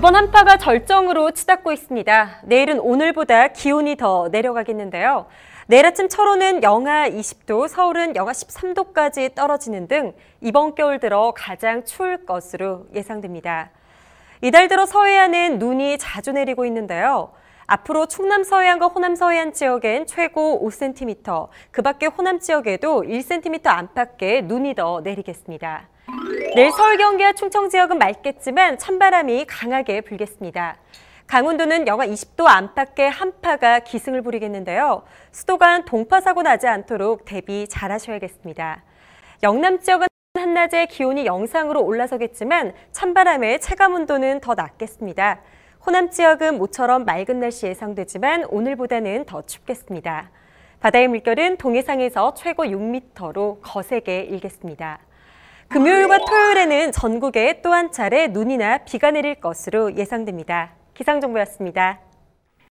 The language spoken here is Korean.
이번 한파가 절정으로 치닫고 있습니다. 내일은 오늘보다 기온이 더 내려가겠는데요. 내일 아침 철원은 영하 20도, 서울은 영하 13도까지 떨어지는 등 이번 겨울 들어 가장 추울 것으로 예상됩니다. 이달 들어 서해안은 눈이 자주 내리고 있는데요. 앞으로 충남 서해안과 호남 서해안 지역엔 최고 5cm, 그 밖에 호남 지역에도 1cm 안팎의 눈이 더 내리겠습니다. 내일 서울, 경기와 충청 지역은 맑겠지만 찬바람이 강하게 불겠습니다. 강원도는 영하 20도 안팎의 한파가 기승을 부리겠는데요. 수도 간 동파 사고 나지 않도록 대비 잘하셔야겠습니다. 영남 지역은 한낮에 기온이 영상으로 올라서겠지만 찬바람의 체감 온도는 더 낮겠습니다. 호남 지역은 모처럼 맑은 날씨 예상되지만 오늘보다는 더 춥겠습니다. 바다의 물결은 동해상에서 최고 6m로 거세게 일겠습니다. 금요일과 토요일에는 전국에 또 한 차례 눈이나 비가 내릴 것으로 예상됩니다. 기상정보였습니다.